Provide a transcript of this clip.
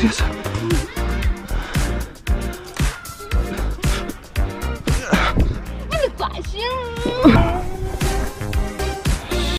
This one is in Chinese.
鞋子。你管心？